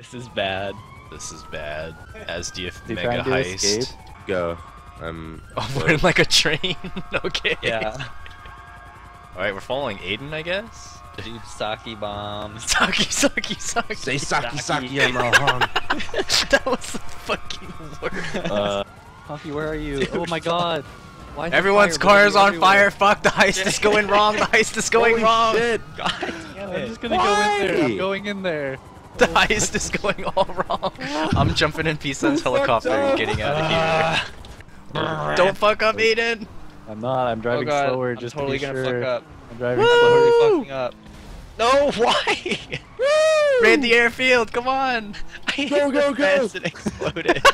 This is bad. This is bad. As the he mega trying to heist. escape? Go. I'm. Oh, we're in like a train. okay. Yeah. Alright, we're following Aiden, I guess. Dude, Saki bombs. Saki, Saki, Saki. Say Saki Saki. Saki I'm wrong. that was the fucking worst. Uh, Honky, where are you? Oh my god. Why is Everyone's fire car is on burning fire. Fuck, the heist is going wrong. The heist is going Holy wrong. shit. God damn I'm it. just gonna go in there. Why? I'm going in there. The heist is going all wrong. I'm jumping in P-Sense Who fucked helicopter and up? getting out of here. Don't fuck up, Aiden. I'm not. I'm driving Oh driving god, slower I'm just totally to be gonna sure. fuck up. I'm driving I'm slower. totally fucking up. No, why? Raid the airfield. Come on. I hit Go, go, go. fence and exploded.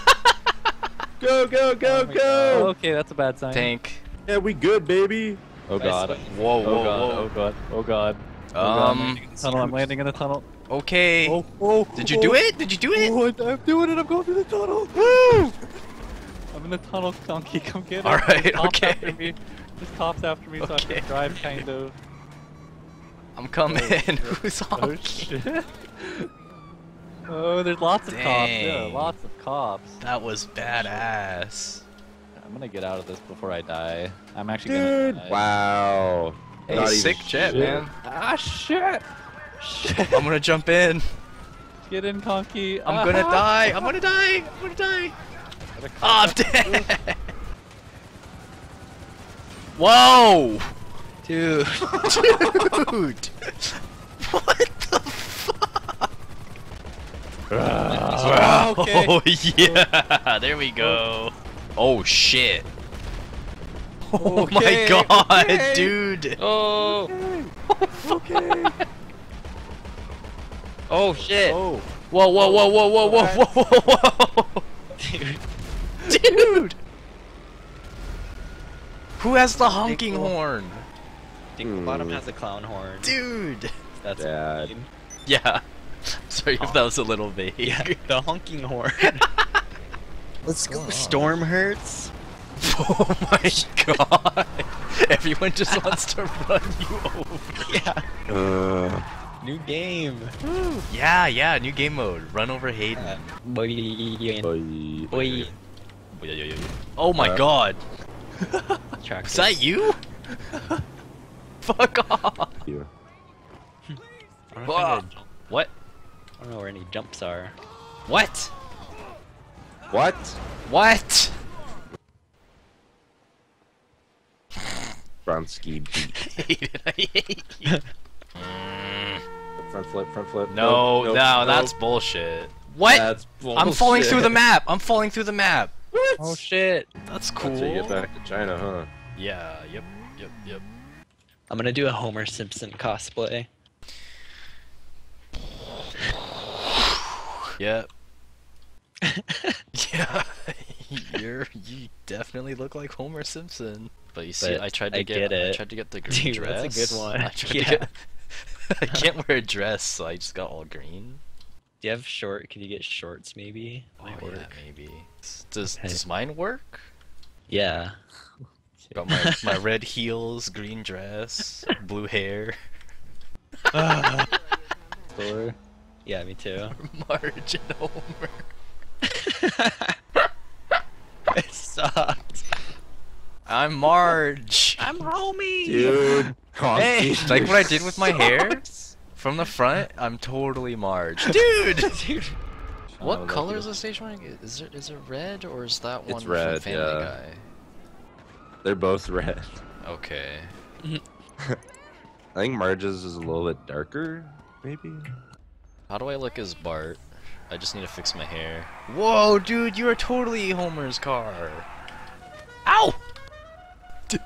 Go go go Oh my go. God. Okay, that's a bad sign. Tank. Yeah, we good, baby. Oh god. one. Whoa, whoa, Oh god. Oh god. Oh god. Oh god. I'm Um. landing in the tunnel. I'm landing in the tunnel. Okay. Oh, oh, Did you oh, do it? Did you do it? Oh, I'm doing it. I'm going through the tunnel. Woo! I'm in the tunnel, Donkey. Come get it. All right, There's cops okay. After me. There's cops after me, so I can drive kind of. I'm coming. Who's Oh shit. Oh, there's lots of cops. Yeah, lots of cops. That was badass. I'm gonna get out of this before I die. I'm actually Dude. gonna. die. Wow. Hey, Not sick jet, shit. man. Ah shit! Shit! I'm gonna jump in. Get in, Conky. I'm gonna Ah! die. I'm gonna die. I'm gonna die. Oh, cop I'm after dead. Whoa! Dude. Dude! What the fuck? Okay. Oh yeah! There we go. Oh shit! Oh my god, okay. dude! Oh. Okay. Oh shit. Oh. Whoa, whoa, whoa, whoa, whoa, whoa, whoa, whoa, whoa! Dude. Dude! Who has the honking Dinkle. horn? Dinklebottom Hmm. has a clown horn. Dude! That's Dad. mean. Yeah. Sorry if that was a little vague. Yeah, the honking horn. Let's go. Storm hurts. Oh my god! Everyone just wants to run you over. Yeah. Uh, New game. Yeah, yeah, new game mode. Run over Hayden. Uh, boy. boy. Boy. Oh my Uh, god! Track Is that you? Fuck off! You. I don't, know if I gotta jump. What? I don't know where any jumps are. What? What? What? Bronsky beat. I hate you. Front flip, front flip. no, Nope, no, nope, that's nope. bullshit. What? That's I'm falling through the map. I'm falling through the map. What? Oh shit. That's cool. Until you get back to China, huh? Yeah. Yep. Yep. Yep. I'm gonna do a Homer Simpson cosplay. Yep. yeah. You're you definitely look like Homer Simpson. But you see, But I tried to I get, get I tried to get the green Dude, dress. that's a good one. I tried Yeah. to get. I can't wear a dress, so I just got all green. Do you have short? Can you get shorts maybe? Oh Might yeah, work. maybe. Does Okay. does mine work? Yeah. Got my my red heels, green dress, blue hair. Store. Yeah, me too. Marge and Homer. it sucks. I'm Marge. I'm homie. Dude. Hey, Conky like what I did with my hair from the front. I'm totally Marge, dude. Dude. Oh, What that's color is the stage running? Is it is it red or is that It's one from red, Family yeah. Guy? They're both red. Okay. I think Marge's is a little bit darker, maybe. How do I look as Bart? I just need to fix my hair. Whoa, dude, you are totally Homer's car. Ow! Dude.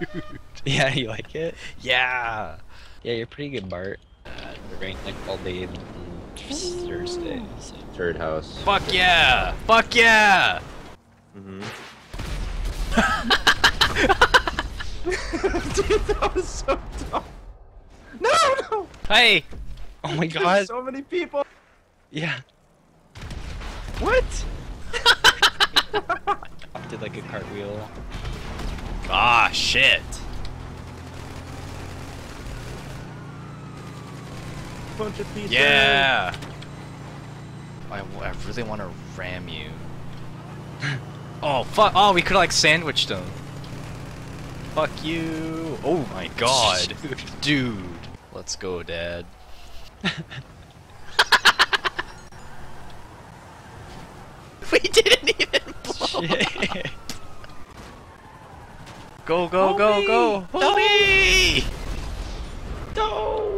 Yeah, you like it? Yeah. Yeah, you're pretty good, Bart. Uh, we're going like all day on Thursday. So. Third house. Fuck yeah. Fuck yeah. Mm-hmm. Dude, that was so dumb. No, no. Hey. Oh my There's god. so many people. Yeah. What? Did like a cartwheel. Ah, shit. Bunch of pieces. Yeah. I, I really want to ram you. oh fuck! Oh, we could like sandwiched them. Fuck you! Oh my god, dude. Let's go, Dad. we didn't Go go go go! Homie! No!